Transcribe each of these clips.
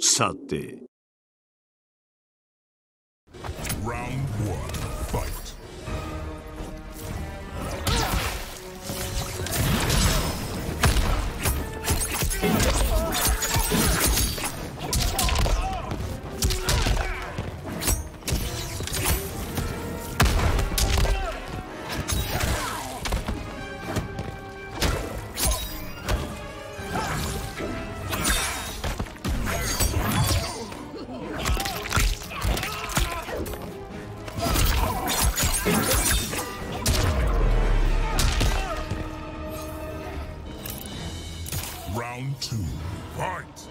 さて。Round two, fight.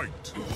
Fight.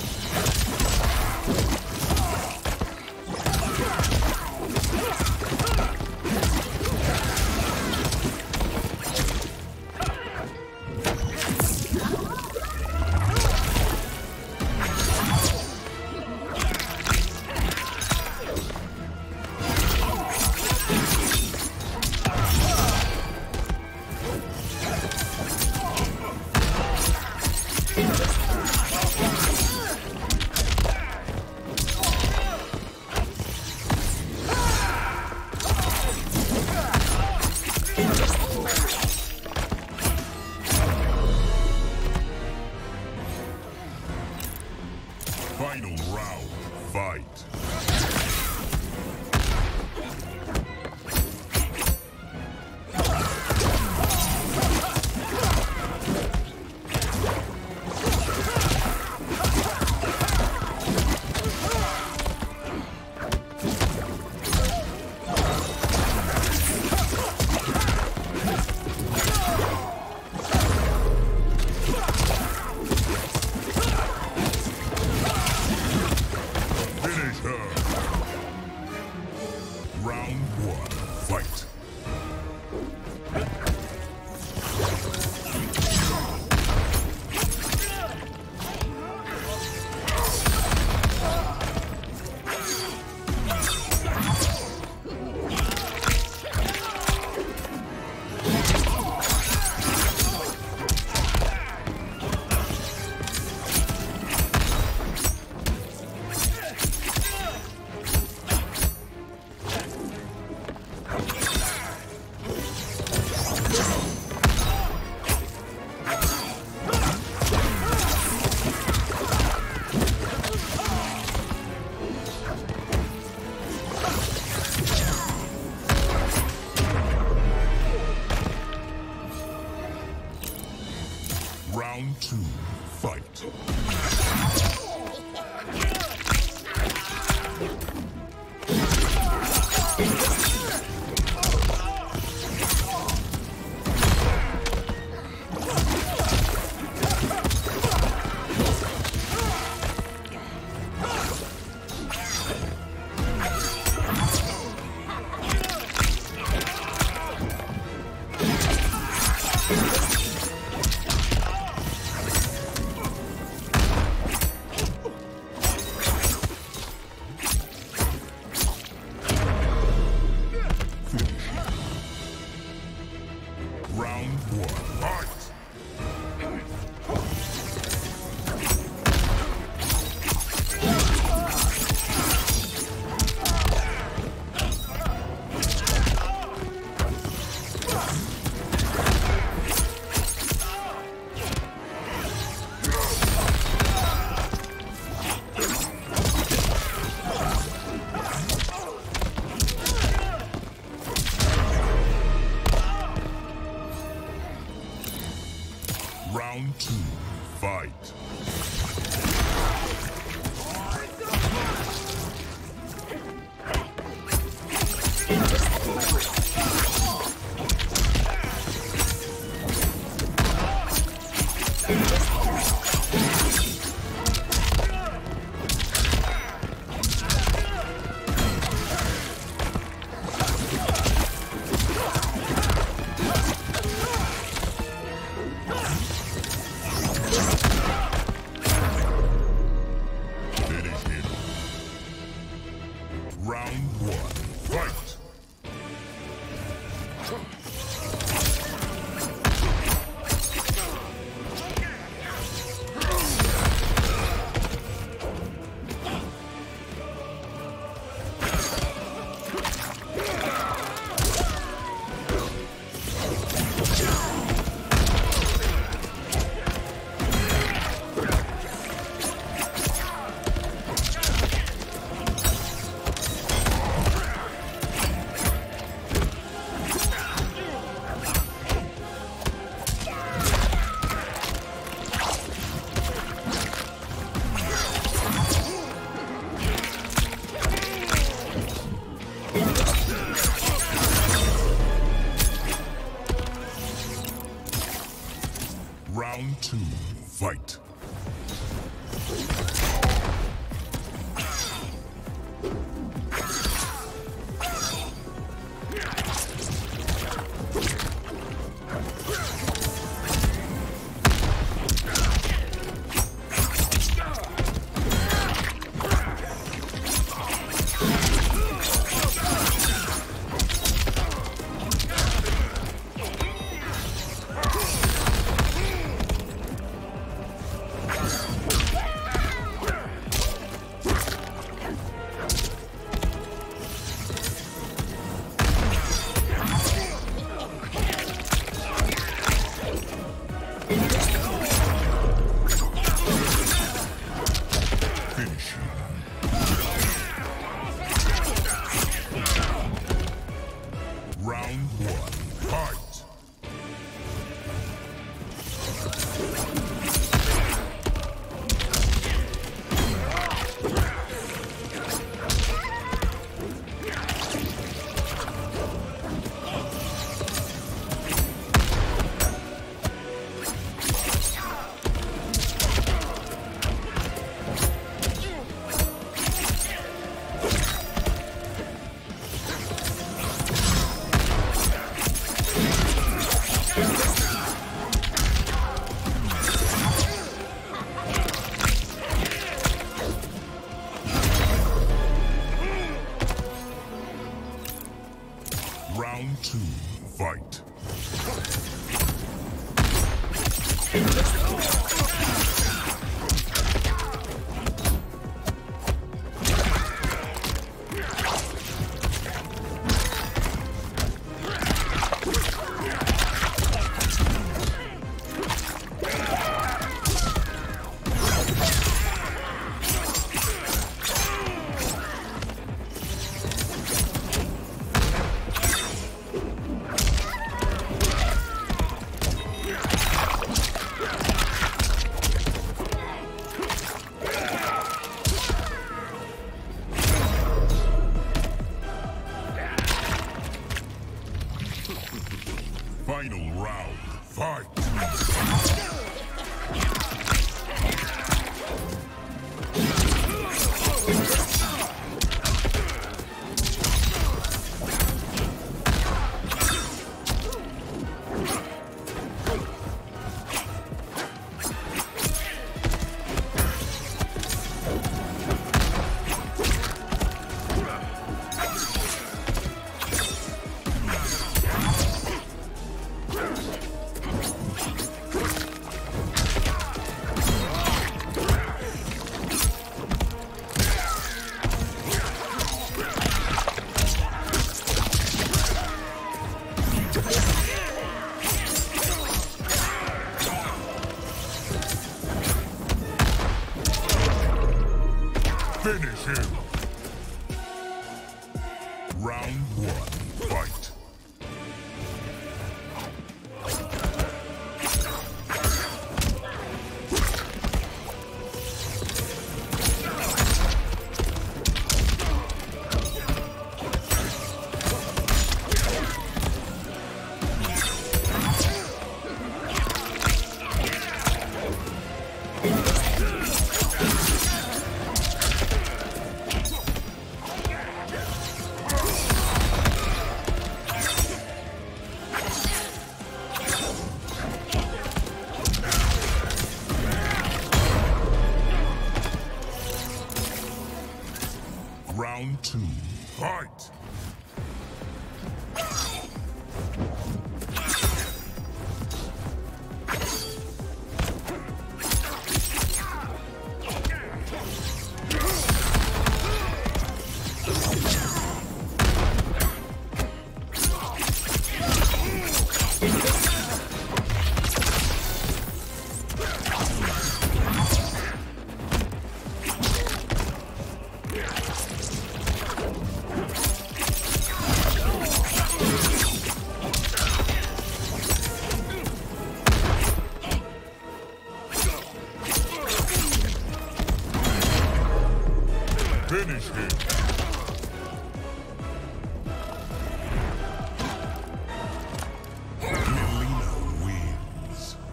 One, fight. Two, fight. War. Round two, fight. Finish